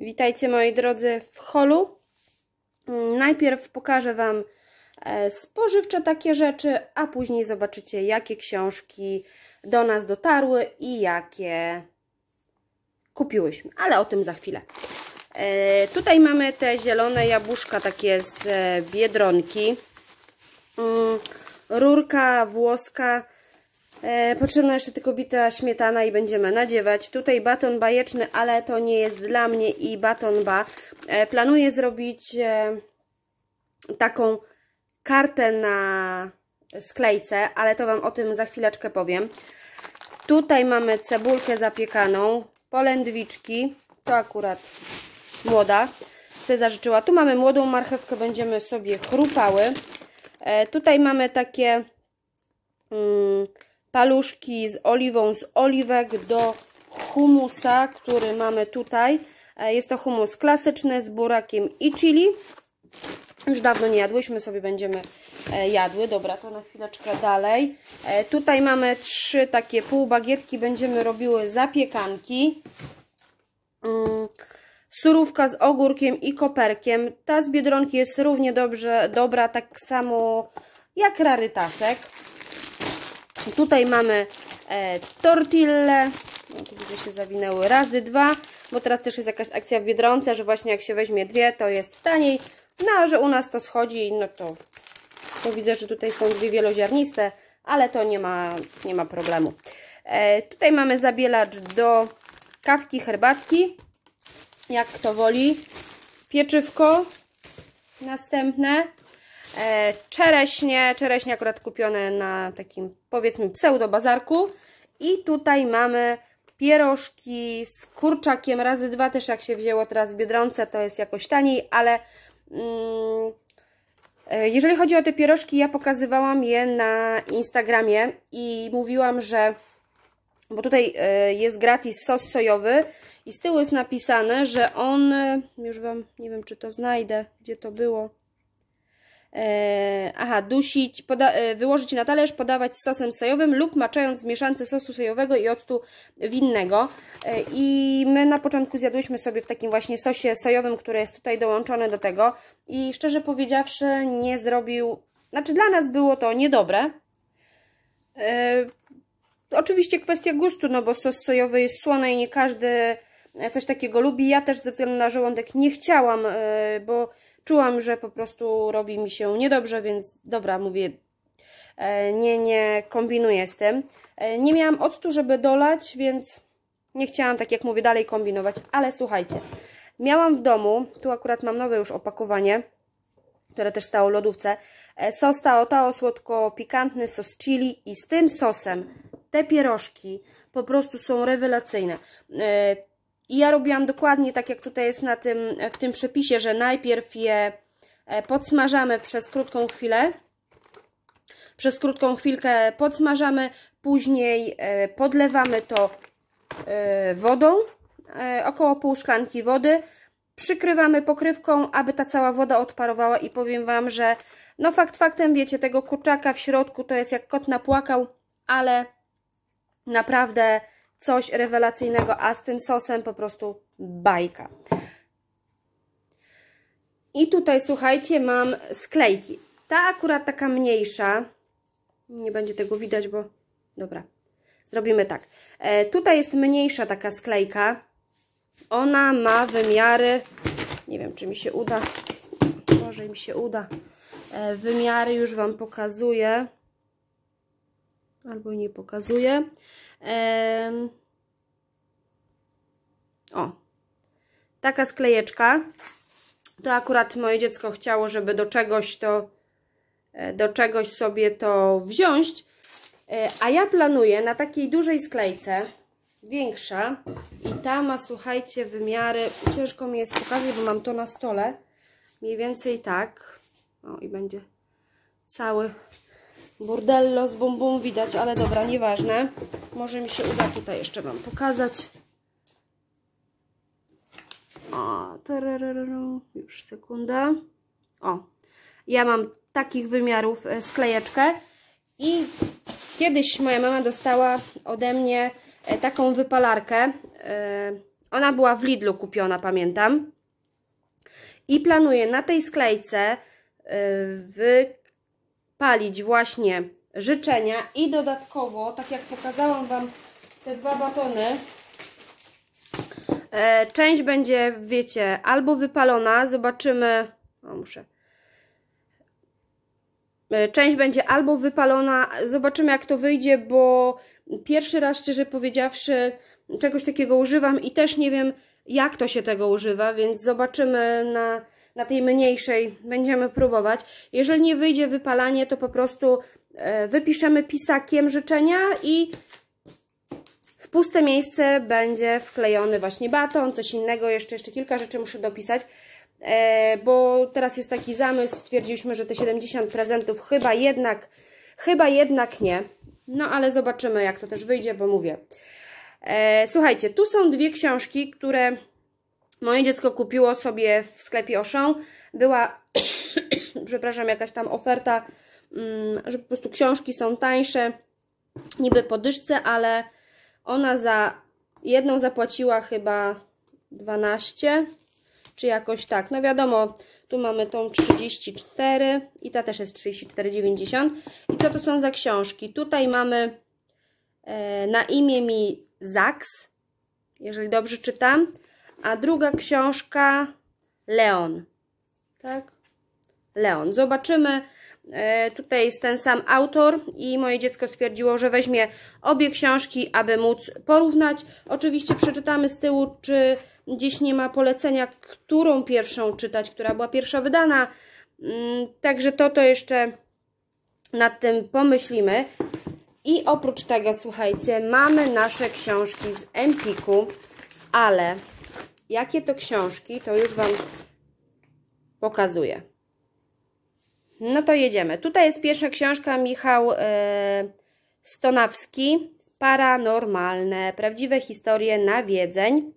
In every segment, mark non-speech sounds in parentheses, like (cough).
Witajcie moi drodzy w holu. Mm, Najpierw pokażę Wam e, spożywcze takie rzeczy, a później zobaczycie jakie książki do nas dotarły i jakie kupiłyśmy, ale o tym za chwilę. E, Tutaj mamy te zielone jabłuszka takie z e, Biedronki. Mm, Rurka włoska. E, Potrzebna jeszcze tylko bita śmietana i będziemy nadziewać. Tutaj baton bajeczny, ale to nie jest dla mnie i baton ba. E, Planuję zrobić e, taką kartę na sklejce, ale to Wam o tym za chwileczkę powiem. Tutaj mamy cebulkę zapiekaną, polędwiczki, to akurat młoda, sobie zażyczyła. Tu mamy młodą marchewkę, będziemy sobie chrupały. E, tutaj mamy takie mm, paluszki z oliwą z oliwek do humusa, który mamy tutaj. E, jest to humus klasyczny z burakiem i chili. Już dawno nie jadłyśmy, sobie będziemy e, jadły. Dobra, to na chwileczkę dalej. E, tutaj mamy trzy takie półbagietki, będziemy robiły zapiekanki. Mm, surówka z ogórkiem i koperkiem. Ta z Biedronki jest równie dobrze, dobra, tak samo jak rarytasek. Tutaj mamy e, tortille. No, widzę się zawinęły razy dwa, bo teraz też jest jakaś akcja w Biedronce, że właśnie jak się weźmie dwie, to jest taniej. No, a że u nas to schodzi, no to, to widzę, że tutaj są dwie wieloziarniste, ale to nie ma, nie ma problemu. E, tutaj mamy zabielacz do kawki, herbatki, jak kto woli. Pieczywko następne. E, czereśnie, czereśnie akurat kupione na takim powiedzmy pseudo bazarku. I tutaj mamy pierożki z kurczakiem razy dwa, też jak się wzięło teraz w Biedronce, to jest jakoś taniej, ale mm, e, jeżeli chodzi o te pierożki, ja pokazywałam je na Instagramie i mówiłam, że bo tutaj e, jest gratis sos sojowy i z tyłu jest napisane, że on, już Wam, nie wiem czy to znajdę, gdzie to było, e, aha, dusić, poda, e, wyłożyć na talerz, podawać z sosem sojowym lub maczając w mieszance sosu sojowego i octu winnego. E, I my na początku zjadłyśmy sobie w takim właśnie sosie sojowym, który jest tutaj dołączony do tego i szczerze powiedziawszy nie zrobił, znaczy dla nas było to niedobre. E, Oczywiście kwestia gustu, no bo sos sojowy jest słony i nie każdy coś takiego lubi. Ja też ze względu na żołądek nie chciałam, e, bo czułam, że po prostu robi mi się niedobrze, więc dobra, mówię, e, nie, nie kombinuję z tym. E, nie miałam octu, żeby dolać, więc nie chciałam, tak jak mówię, dalej kombinować, ale słuchajcie, miałam w domu, tu akurat mam nowe już opakowanie, które też stało w lodówce, sos tao tao słodko-pikantny, sos chili i z tym sosem te pierożki po prostu są rewelacyjne. I ja robiłam dokładnie tak, jak tutaj jest na tym, w tym przepisie, że najpierw je podsmażamy przez krótką chwilę. Przez krótką chwilkę podsmażamy, później podlewamy to wodą, około pół szklanki wody. Przykrywamy pokrywką, aby ta cała woda odparowała i powiem Wam, że no fakt faktem, wiecie, tego kurczaka w środku to jest jak kot napłakał, ale Naprawdę coś rewelacyjnego, a z tym sosem po prostu bajka. I tutaj, słuchajcie, mam sklejki. Ta akurat taka mniejsza, nie będzie tego widać, bo dobra, zrobimy tak. E, tutaj jest mniejsza taka sklejka. Ona ma wymiary, nie wiem, czy mi się uda, może mi się uda. E, wymiary już Wam pokazuję albo nie pokazuję. O, taka sklejeczka. To akurat moje dziecko chciało, żeby do czegoś to e, do czegoś sobie to wziąć. E, a ja planuję na takiej dużej sklejce, większa i ta ma, słuchajcie, wymiary, ciężko mi jest pokazać, bo mam to na stole, mniej więcej tak. O, i będzie cały Bordello z bombą widać, ale dobra, nieważne. Może mi się uda tutaj jeszcze Wam pokazać. O, już sekunda. O, ja mam takich wymiarów sklejeczkę i kiedyś moja mama dostała ode mnie taką wypalarkę. Ona była w Lidlu kupiona, pamiętam. I planuję na tej sklejce y, wypalić właśnie życzenia i dodatkowo, tak jak pokazałam Wam te dwa batony, e, część będzie, wiecie, albo wypalona, zobaczymy, o muszę, e, część będzie albo wypalona, zobaczymy jak to wyjdzie, bo pierwszy raz, szczerze powiedziawszy, czegoś takiego używam i też nie wiem, jak to się tego używa, więc zobaczymy na, na tej mniejszej, będziemy próbować. Jeżeli nie wyjdzie wypalanie, to po prostu e, wypiszemy pisakiem życzenia i w puste miejsce będzie wklejony właśnie baton, coś innego, jeszcze, jeszcze kilka rzeczy muszę dopisać, e, bo teraz jest taki zamysł, stwierdziliśmy, że te 70 prezentów chyba jednak, chyba jednak nie, no ale zobaczymy jak to też wyjdzie, bo mówię, E, słuchajcie, tu są dwie książki, które moje dziecko kupiło sobie w sklepie Auchan. Była, (coughs) przepraszam, jakaś tam oferta, mm, że po prostu książki są tańsze, niby po dyszce, ale ona za jedną zapłaciła chyba 12, czy jakoś tak. No wiadomo, tu mamy tą 34 i ta też jest 34,90. I co to są za książki? Tutaj mamy e, na imię mi Zaks, jeżeli dobrze czytam, a druga książka Leon. Tak? Leon. Zobaczymy. E, tutaj jest ten sam autor i moje dziecko stwierdziło, że weźmie obie książki, aby móc porównać. Oczywiście przeczytamy z tyłu, czy gdzieś nie ma polecenia, którą pierwszą czytać, która była pierwsza wydana. Mm, także to to jeszcze nad tym pomyślimy. I oprócz tego, słuchajcie, mamy nasze książki z Empiku, ale jakie to książki, to już Wam pokazuję. No to jedziemy. Tutaj jest pierwsza książka Michał e, Stonawski. Paranormalne, prawdziwe historie nawiedzeń.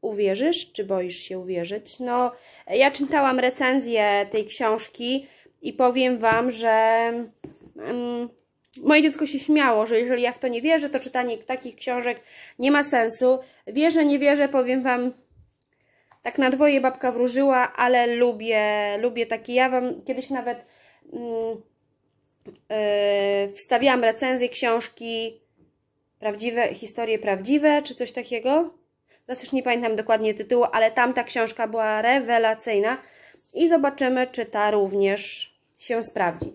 Uwierzysz, czy boisz się uwierzyć? No, ja czytałam recenzję tej książki i powiem Wam, że... Mm, Moje dziecko się śmiało, że jeżeli ja w to nie wierzę, to czytanie takich książek nie ma sensu. Wierzę, nie wierzę, powiem Wam, tak na dwoje babka wróżyła, ale lubię, lubię takie. Ja Wam kiedyś nawet yy, wstawiałam recenzję książki Prawdziwe, historie prawdziwe, czy coś takiego. Teraz już nie pamiętam dokładnie tytułu, ale tamta książka była rewelacyjna i zobaczymy, czy ta również się sprawdzi.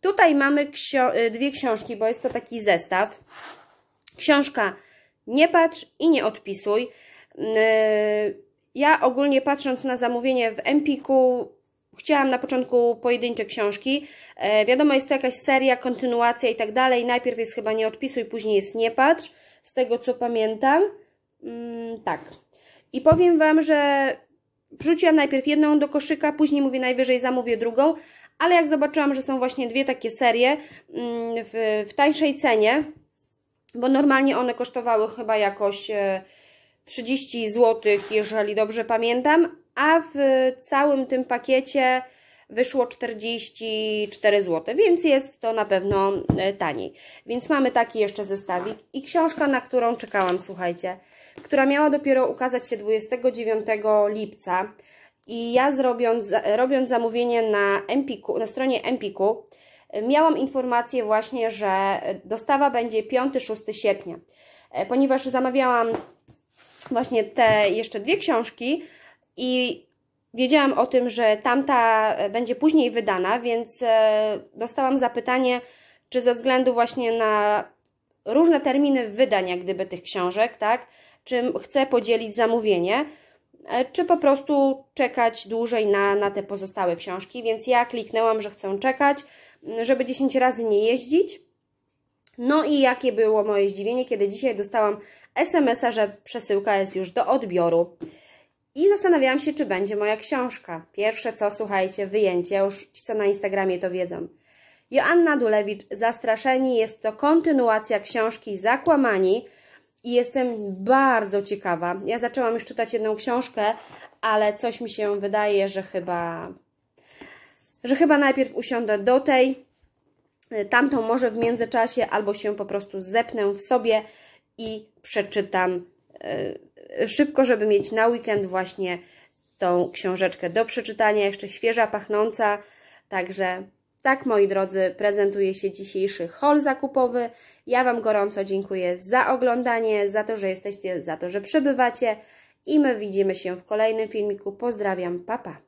Tutaj mamy ksio y, dwie książki, bo jest to taki zestaw. Książka Nie patrz i nie odpisuj. Y, ja ogólnie patrząc na zamówienie w Empiku, chciałam na początku pojedyncze książki. E, wiadomo, jest to jakaś seria, kontynuacja i tak dalej. Najpierw jest chyba nie odpisuj, później jest nie patrz, z tego co pamiętam. Mm, tak. I powiem Wam, że wrzuciłam najpierw jedną do koszyka, później mówię najwyżej zamówię drugą, ale jak zobaczyłam, że są właśnie dwie takie serie mm, w, w tańszej cenie, bo normalnie one kosztowały chyba jakoś 30 e, zł, jeżeli dobrze pamiętam, a w całym tym pakiecie wyszło 44 zł, więc jest to na pewno e, taniej. Więc mamy taki jeszcze zestawik i książka, na którą czekałam, słuchajcie, która miała dopiero ukazać się 29 lipca. I ja zrobiąc, robiąc zamówienie na, Empiku, na stronie Empiku, miałam informację właśnie, że dostawa będzie 5-6 sierpnia. E, ponieważ zamawiałam właśnie te jeszcze dwie książki i wiedziałam o tym, że tamta będzie później wydana, więc e, dostałam zapytanie, czy ze względu właśnie na różne terminy wydań, jak gdyby tych książek, tak, czy chcę podzielić zamówienie. E, czy po prostu czekać dłużej na, na te pozostałe książki, więc ja kliknęłam, że chcę czekać, żeby 10 razy nie jeździć. No i jakie było moje zdziwienie, kiedy dzisiaj dostałam SMS-a, że przesyłka jest już do odbioru. I zastanawiałam się, czy będzie moja książka. Pierwsze co, słuchajcie, wyjęcie, już ci co na Instagramie to wiedzą. Joanna Dulewicz, Zastraszeni, jest to kontynuacja książki Zakłamani, i jestem bardzo ciekawa. Ja zaczęłam już czytać jedną książkę, ale coś mi się wydaje, że chyba, że chyba najpierw usiądę do tej, tamtą może w międzyczasie, albo się po prostu zepnę w sobie i przeczytam szybko, żeby mieć na weekend właśnie tą książeczkę do przeczytania, jeszcze świeża, pachnąca. Także tak, moi drodzy, prezentuje się dzisiejszy haul zakupowy. Ja Wam gorąco dziękuję za oglądanie, za to, że jesteście, za to, że przybywacie i my widzimy się w kolejnym filmiku. Pozdrawiam, papa. Pa.